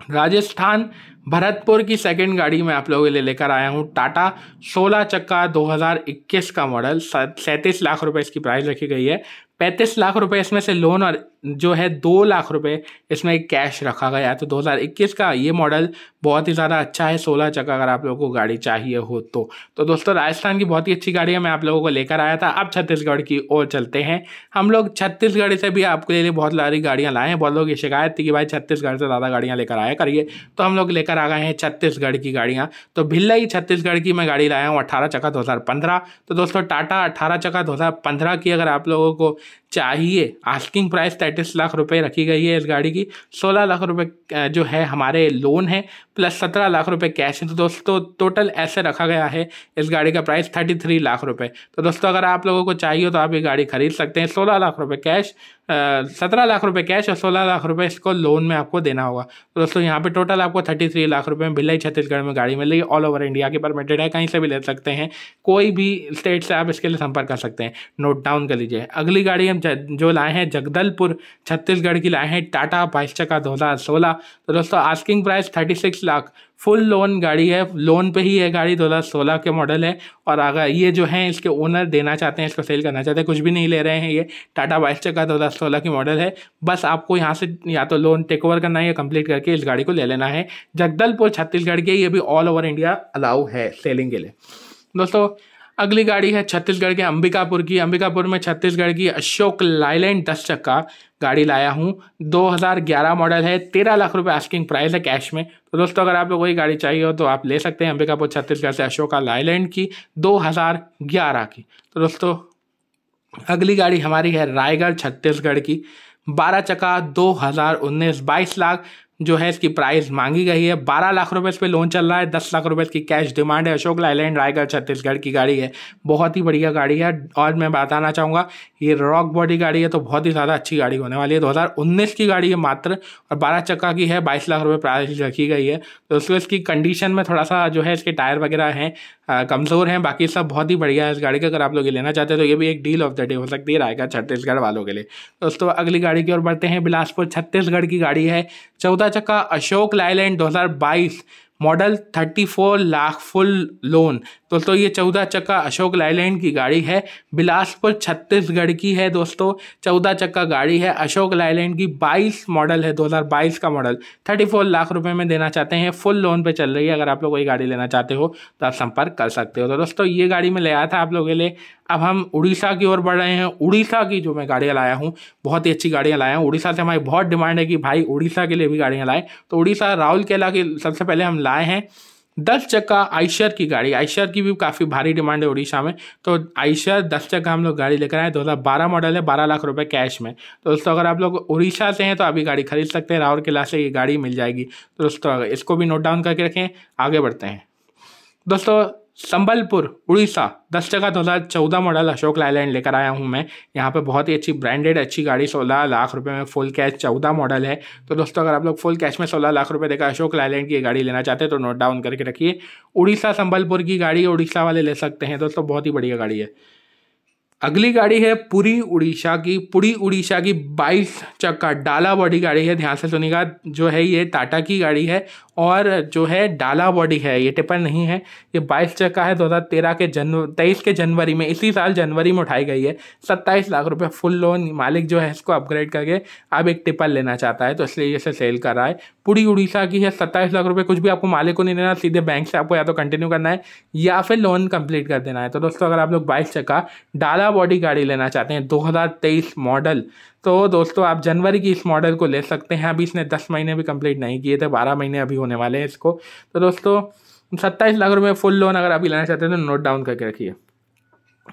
राजस्थान, भरतपुर की सेकंड गाड़ी मैं आप लोगों के लिए लेकर आया हूँ। टाटा 16 चक्का 2021 का मॉडल सैंतीस लाख रुपए इसकी प्राइस रखी गई है। पैंतीस लाख रुपए इसमें से लोन और जो है दो लाख रुपए इसमें कैश रखा गया है। तो 2021 का ये मॉडल बहुत ही ज़्यादा अच्छा है, सोलह चक्का अगर आप लोगों को गाड़ी चाहिए हो तो। तो दोस्तों, राजस्थान की बहुत ही अच्छी गाड़ी है मैं आप लोगों को लेकर आया था। अब छत्तीसगढ़ की ओर चलते हैं। हम लोग छत्तीसगढ़ से भी आपके लिए बहुत सारी गाड़ियाँ लाए हैं। बहुत लोग ये शिकायत थी कि भाई छत्तीसगढ़ से ज़्यादा गाड़ियाँ लेकर आया करिए। तो हम लोग लेकर आ गए हैं छत्तीसगढ़ की गाड़ियाँ। तो भिल्लाई छत्तीसगढ़ की मैं गाड़ी लाया हूँ अट्ठारह चक्का दो हज़ार पंद्रह। तो दोस्तों, टाटा अट्ठारह चक्का दो हज़ार पंद्रह की अगर आप लोगों को चाहिए। आस्किंग प्राइस तैंतीस लाख रुपए रखी गई है इस गाड़ी की। सोलह लाख रुपए जो है हमारे लोन है प्लस सत्रह लाख रुपए कैश है। तो दोस्तों टोटल ऐसे रखा गया है इस गाड़ी का प्राइस थर्टी थ्री लाख रुपए। तो दोस्तों, अगर आप लोगों को चाहिए तो आप ये गाड़ी खरीद सकते हैं। सोलह लाख रुपए कैश सत्रह लाख रुपए कैश और सोलह लाख रुपए इसको लोन में आपको देना होगा। तो दोस्तों, यहाँ पे टोटल आपको थर्टी थ्री लाख रुपए में भिलाई छत्तीसगढ़ में गाड़ी मिलेगी ऑल ओवर इंडिया की परमिटेड है कहीं से भी ले सकते हैं। कोई भी स्टेट से आप इसके लिए संपर्क कर सकते हैं। नोट डाउन कर लीजिए। अगली गाड़ी हम जो लाए हैं, जगदलपुर, छत्तीसगढ़ की लाए हैं टाटा बाईस दो हज़ार तो दोस्तों asking price thirty lakh. Full loan गाड़ी है, लोन पे ही है गाड़ी 2016 के मॉडल है और अगर ये जो है, इसके ओनर देना चाहते हैं, इसको सेल करना चाहते हैं, कुछ भी नहीं ले रहे हैं ये। टाटा बाइस का दो हज़ार सोलह की मॉडल है। बस आपको यहाँ से या तो लोन टेक ओवर करना है या कंप्लीट करके इस गाड़ी को ले लेना है। जगदलपुर, छत्तीसगढ़ के ये भी ऑल ओवर इंडिया अलाउ है सेलिंग के लिए। दोस्तों अगली गाड़ी है छत्तीसगढ़ के, अंबिकापुर की। अंबिकापुर में छत्तीसगढ़ की अशोक लाइलैंड दस चक्का गाड़ी लाया हूँ। 2011 मॉडल है, तेरह लाख रुपए आस्किंग प्राइस है कैश में। तो दोस्तों, अगर आप लोग वही गाड़ी चाहिए हो तो आप ले सकते हैं अंबिकापुर छत्तीसगढ़ से अशोका लाइलैंड की 2011 की। तो दोस्तों, अगली गाड़ी हमारी है रायगढ़ छत्तीसगढ़ की। बारह चक्का, दो हज़ार उन्नीस, बाईस लाख जो है इसकी प्राइस मांगी गई है। बारह लाख रुपए इस पर लोन चल रहा है। दस लाख रुपए इसकी कैश डिमांड है। अशोक लाइलैंड रायगढ़, छत्तीसगढ़ की गाड़ी है। बहुत ही बढ़िया गाड़ी है। और मैं बताना चाहूँगा, ये रॉक बॉडी गाड़ी है तो बहुत ही ज़्यादा अच्छी गाड़ी होने वाली है। दो हज़ार उन्नीस की गाड़ी है मात्र और बारह चक्का की है। बाईस लाख रुपये प्राइस रखी गई है। तो उसको इसकी कंडीशन में थोड़ा सा जो है इसके टायर वगैरह हैं कमज़ोर हैं, बाकी सब बहुत ही बढ़िया है। इस गाड़ी का अगर आप लोग लेना चाहते हैं तो ये भी एक डील ऑफ़ द डे हो सकती है रायगढ़ छत्तीसगढ़ वालों के लिए। दोस्तों, अगली गाड़ी की ओर बढ़ते हैं। बिलासपुर छत्तीसगढ़ की गाड़ी है। चौदह चक्का अशोक लाइलैंड दो हज़ार बाईस मॉडल 34 लाख फुल लोन दोस्तों, ये चौदह चक्का अशोक लाइलैंड की गाड़ी है। बिलासपुर छत्तीसगढ़ की है दोस्तों। चौदह चक्का गाड़ी है। अशोक लाइलैंड की 22 मॉडल है 2022 का मॉडल। 34 लाख रुपए में देना चाहते हैं। फुल लोन पे चल रही है। अगर आप लोग कोई गाड़ी लेना चाहते हो तो आप संपर्क कर सकते हो। तो दोस्तों, ये गाड़ी में ले आया था आप लोगों के लिए। अब हम उड़ीसा की ओर बढ़ रहे हैं। उड़ीसा की जो मैं गाड़ियाँ लाया हूँ, बहुत ही अच्छी गाड़ियाँ लाया हूँ। उड़ीसा से हमारी बहुत डिमांड है कि भाई उड़ीसा के लिए भी गाड़ियाँ लाएँ। तो उड़ीसा राहुल केला की सबसे पहले हम लाए हैं। दस चक्का आइशर की गाड़ी, आइशर की भी काफ़ी भारी डिमांड है उड़ीसा में। तो आइशर दस चक्का हम लोग गाड़ी लेकर आए, दो हज़ार बारह मॉडल है, बारह लाख रुपए कैश में। तो दोस्तों, अगर आप लोग उड़ीसा से हैं तो अभी गाड़ी खरीद सकते हैं, राहुल किला से ये गाड़ी मिल जाएगी। तो दोस्तों इसको भी नोट डाउन करके रखें, आगे बढ़ते हैं। दोस्तों संबलपुर, उड़ीसा। दस जगह दो हज़ार चौदह मॉडल अशोक लाइलैंड लेकर आया हूँ मैं। यहाँ पे बहुत ही अच्छी ब्रांडेड अच्छी गाड़ी, सोलह लाख रुपए में फुल कैश चौदह मॉडल है। तो दोस्तों, अगर आप लोग फुल कैश में सोलह लाख रुपए देकर अशोक लाइलैंड की गाड़ी लेना चाहते हैं तो नोट डाउन करके रखिए। उड़ीसा, संबलपुर की गाड़ी उड़ीसा वाले ले सकते हैं। दोस्तों, बहुत ही बढ़िया गाड़ी है। अगली गाड़ी है पूरी उड़ीसा की, पूरी उड़ीसा की 22 चक्का, डाला बॉडी गाड़ी है, ध्यान से सुनिएगा, जो है ये टाटा की गाड़ी है और जो है डाला बॉडी है, ये टिपर नहीं है, ये 22 चक्का है 2013 के जन, तेईस के जनवरी में, इसी साल जनवरी में उठाई गई है, सत्ताईस लाख रुपए फुल लोन मालिक जो है इसको अपग्रेड करके अब एक टिपर लेना चाहता है तो इसलिए इसे सेल कर रहा है, पूरी उड़ीसा की है, सत्ताईस लाख रुपये कुछ भी आपको मालिक को नहीं देना, सीधे बैंक से आपको या तो कंटिन्यू करना है या फिर लोन कंप्लीट कर देना है तो दोस्तों अगर आप लोग बाईस चक्का, डाला बॉडी गाड़ी लेना चाहते हैं 2023 मॉडल। तो दोस्तों, आप जनवरी की इस मॉडल को ले सकते हैं। अभी इसने दस महीने भी कंप्लीट नहीं किए थे, बारह महीने अभी होने वाले हैं इसको। तो दोस्तों, सत्ताईस लाख रुपये फुल लोन अगर अभी लेना चाहते हैं तो नोट डाउन करके रखिए।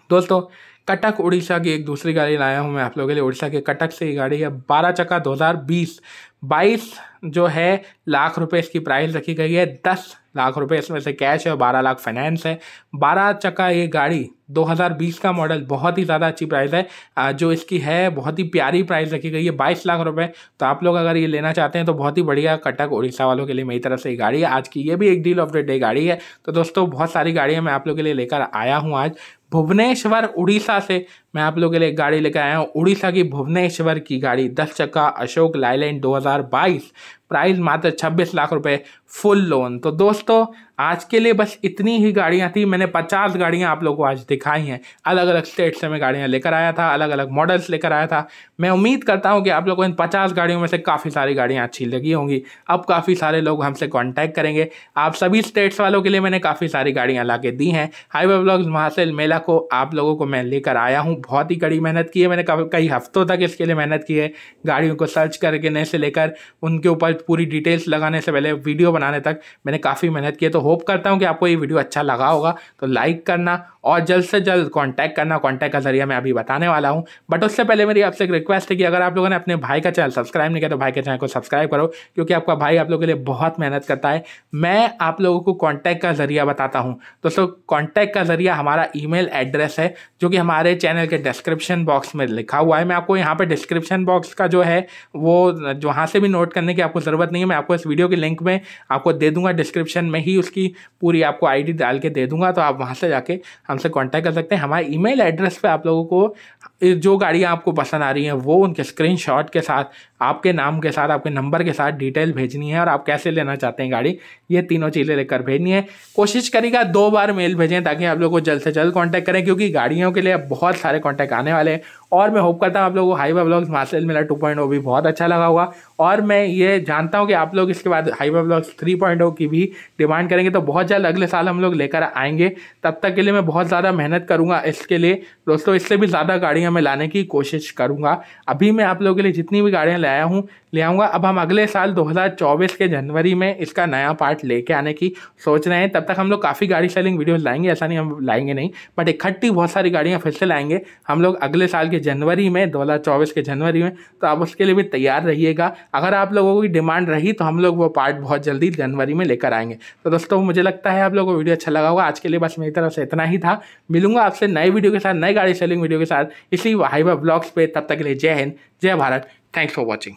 दोस्तों, कटक, उड़ीसा की एक दूसरी गाड़ी लाया हूँ मैं आप लोगों के लिए। उड़ीसा के कटक से ये गाड़ी है बारह चक्का दो हज़ार बीस। बाईस जो है, लाख रुपए इसकी प्राइस रखी गई है। दस लाख रुपए, इसमें से कैश है और बारह लाख फाइनेंस है। बारह चक्का ये गाड़ी 2020 का मॉडल बहुत ही ज़्यादा अच्छी प्राइस है। जो इसकी है, बहुत ही प्यारी प्राइस रखी गई है, बाईस लाख रुपए। तो आप लोग अगर ये लेना चाहते हैं तो बहुत ही बढ़िया कटक उड़ीसा वालों के लिए मेरी तरफ़ से ये गाड़ी है। आज की ये भी एक डील ऑफ़ द डे गाड़ी है। तो दोस्तों, बहुत सारी गाड़ियाँ मैं आप लोग के लिए लेकर आया हूँ आज। भुवनेश्वर, उड़ीसा से मैं आप लोगों के लिए गाड़ी लेकर आया हूँ। उड़ीसा की भुवनेश्वर की गाड़ी, दस चक्का अशोक लाइलैंड 2022 प्राइस मात्र 26 लाख रुपए फुल लोन। तो दोस्तों आज के लिए बस इतनी ही गाड़ियाँ थी, मैंने 50 गाड़ियाँ आप लोगों को आज दिखाई हैं। अलग अलग स्टेट से मैं गाड़ियाँ लेकर आया था अलग अलग मॉडल्स लेकर आया था। मैं उम्मीद करता हूँ कि आप लोगों को इन 50 गाड़ियों में से काफ़ी सारी गाड़ियाँ अच्छी लगी होंगी। अब काफ़ी सारे लोग हमसे कॉन्टैक्ट करेंगे। आप सभी स्टेट्स वालों के लिए मैंने काफ़ी सारी गाड़ियाँ ला दी हैं। हाईवे ब्लॉग महासेल मेला को आप लोगों को मैं लेकर आया हूँ। बहुत ही कड़ी मेहनत की है मैंने कई हफ्तों तक इसके लिए मेहनत की है। गाड़ियों को सर्च करके से लेकर उनके ऊपर पूरी डिटेल्स लगाने से पहले वीडियो बनाने तक मैंने काफ़ी मेहनत की है। तो होप करता हूँ कि आपको ये वीडियो अच्छा लगा होगा। तो लाइक करना और जल्द से जल्द कॉन्टैक्ट करना कॉन्टैक्ट का ज़रिए मैं अभी बताने वाला हूँ। बट उससे पहले मेरी आपसे एक रिक्वेस्ट है कि अगर आप लोगों ने अपने भाई का चैनल सब्सक्राइब नहीं किया तो भाई के चैनल को सब्सक्राइब करो, क्योंकि आपका भाई आप लोगों के लिए बहुत मेहनत करता है। मैं आप लोगों को कॉन्टैक्ट का ज़रिया बताता हूँ। दोस्तों कॉन्टैक्ट का ज़रिया हमारा ईमेल एड्रेस है, जो कि हमारे चैनल के डिस्क्रिप्शन बॉक्स में लिखा हुआ है। मैं आपको यहाँ पर डिस्क्रिप्शन बॉक्स का जो है, वो वहाँ से भी नोट करने की आपको ज़रूरत नहीं है। मैं आपको इस वीडियो के लिंक में आपको दे दूँगा डिस्क्रिप्शन में ही उसकी पूरी आपको आईडी डाल के दे दूँगा तो आप वहाँ से जाके हमसे कांटेक्ट कर सकते हैं। हमारे ईमेल एड्रेस पे आप लोगों को जो गाड़ियाँ आपको पसंद आ रही हैं, वो उनके स्क्रीनशॉट के साथ, आपके नाम के साथ, आपके नंबर के साथ डिटेल भेजनी है और आप कैसे लेना चाहते हैं गाड़ी, ये तीनों चीज़ें लेकर भेजनी है। कोशिश करिएगा दो बार मेल भेजें ताकि आप लोग को जल्द से जल्द कॉन्टैक्ट करें, क्योंकि गाड़ियों के लिए बहुत सारे कॉन्टैक्ट आने वाले हैं। और मैं होप करता हूँ आप लोगों को हाईवे ब्लॉग्स मार्शल मिला टू पॉइंट भी बहुत अच्छा लगा होगा। और मैं ये जानता हूँ कि आप लोग इसके बाद हाईवे ब्लॉग्स थ्री पॉइंट की भी डिमांड करेंगे तो बहुत जल्द अगले साल हम लोग लेकर आएँगे। तब तक के लिए मैं बहुत ज़्यादा मेहनत करूँगा इसके लिए। दोस्तों, इससे भी ज़्यादा गाड़ियाँ मैं लाने की कोशिश करूँगा। अभी मैं आप लोगों के लिए जितनी भी गाड़ियाँ लाया हूँ, ले आऊँगा। अब हम अगले साल 2024 के जनवरी में इसका नया पार्ट लेके आने की सोच रहे हैं। तब तक हम लोग काफ़ी गाड़ी सेलिंग वीडियोस लाएँगे, ऐसा नहीं हम लाएँगे नहीं, बट इकट्ठी बहुत सारी गाड़ियाँ फिर से लाएँगे। हम लोग अगले साल के जनवरी में, दो हज़ार चौबीस के जनवरी में तो आप उसके लिए भी तैयार रहिएगा। अगर आप लोगों की डिमांड रही तो हम लोग वो पार्ट बहुत जल्दी जनवरी में लेकर आएँगे। तो दोस्तों, मुझे लगता है आप लोगों को वीडियो अच्छा लगा होगा। आज के लिए बस मेरी तरफ़ से इतना ही था। मिलूँगा आपसे नए वीडियो के साथ, नए गाड़ी सेलिंग वीडियो के साथ इसी हाईवा ब्लॉग्स पे। तब तक के लिए जय हिंद, जय भारत। Thanks for watching